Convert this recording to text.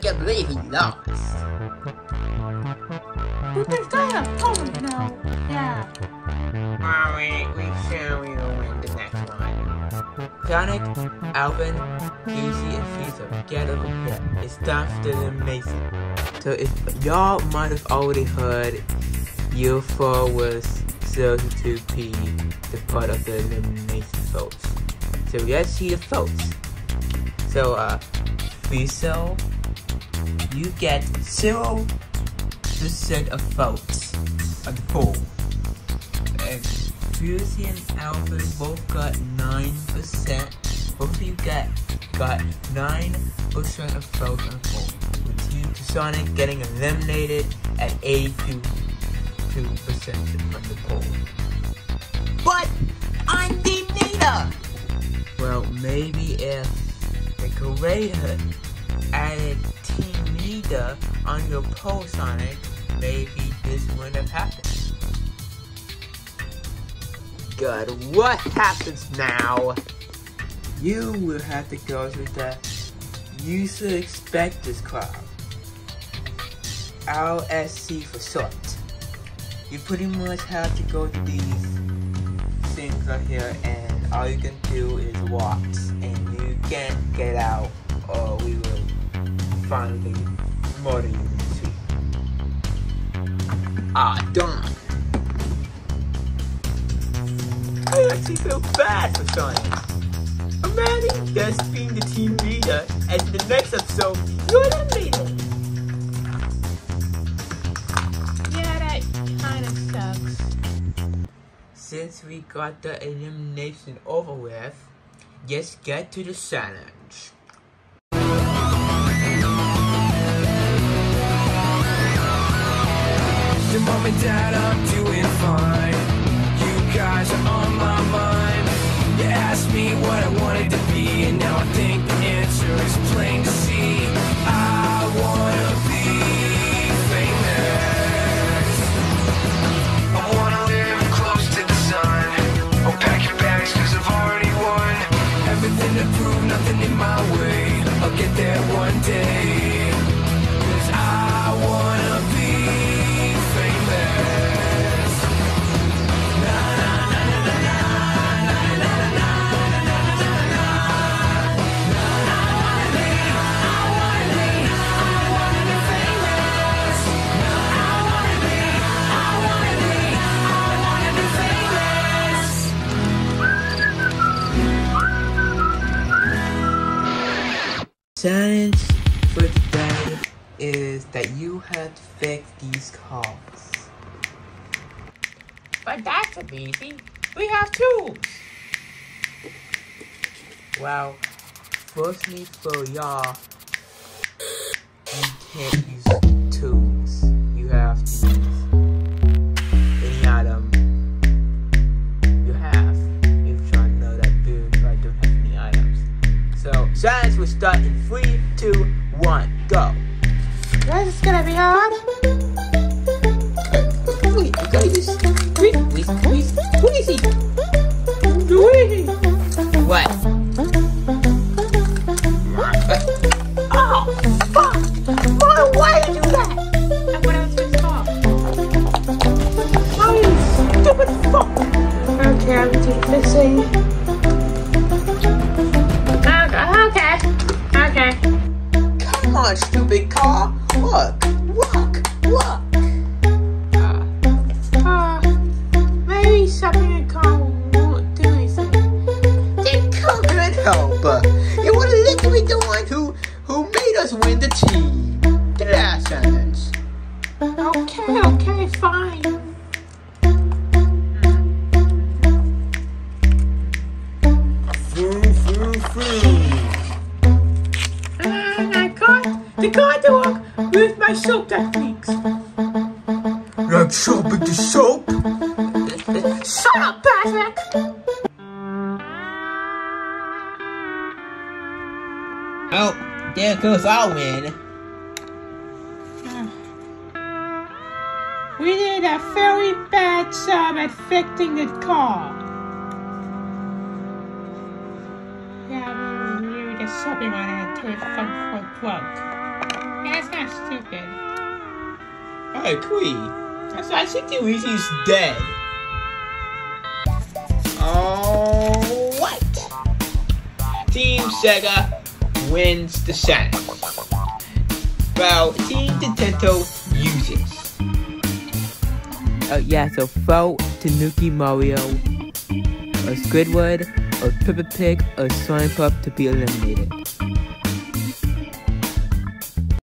can't believe he lost. There's got a phone now. Yeah. Alright, we sure we will win the next one. Sonic, Alvin, Goosey, and Frieza, get over here. It's for the elimination. So if y'all might have already heard, UFO was 02P, the part of the elimination votes. So let's see the votes. So, uh, Frieza, you get 0% of votes on the poll. Fusey and Alpha both got 9%. Both of you got got 9% of votes on the poll. With you Sonic getting eliminated at 82% on the poll. But I'm Team Nita. Well, maybe if the creator added Nita on your post on it, maybe this wouldn't have happened. Good. What happens now? You will have to go through the expect this crowd. LSC for short. You pretty much have to go to these things right here and all you can do is watch and you can't get out or we will finally murder you in. Ah, darn. I actually feel bad for Sonic. Imagine just being the team leader and the next episode, you're eliminated. Yeah, that kind of sucks. Since we got the elimination over with, let's get to the challenge. The mom and dad, I'm doing fine. You guys are on my mind. You asked me what I wanted to be, and now I think the answer is plain to see. I wanna be famous. I wanna live close to the sun. Oh, pack your bags, cause I've already won. Everything to prove, nothing in my way. I'll get there one day. Cause I wanna is that you have to fix these cars. But that's a easy. We have tools. Well, firstly for y'all, you can't use tools. You have to use any item you have. If you know that dude, I don't have any items. So, challenge will start in three, two, one, go. This is gonna be hard. What? What? Oh, fuck. Why, why did you do that? And what else is called? Oh, you stupid fuck. Okay, I'm deep fixing. Okay, okay, okay. Come on, stupid car. Look, look, look. Uh, maybe something in car won't do anything. And help. It was literally the one who who made us win the team. The last sentence. Okay, okay, fine. The car to work with my soap techniques. Like soap with the soap. Shut up, Patrick! Oh, there goes our win. We did a very bad job at fixing the car. Yeah, we, we were just subbing on it until it funk for drunk. kid. Oh, Kui. That's why I think Luigi's dead. Oh, what? Team Sega wins the Senate. Well, Team Nintendo uses. Uh, yeah, so vote Tanuki Mario, or Squidward, or Peppa Pig, or Slime Pup to be eliminated.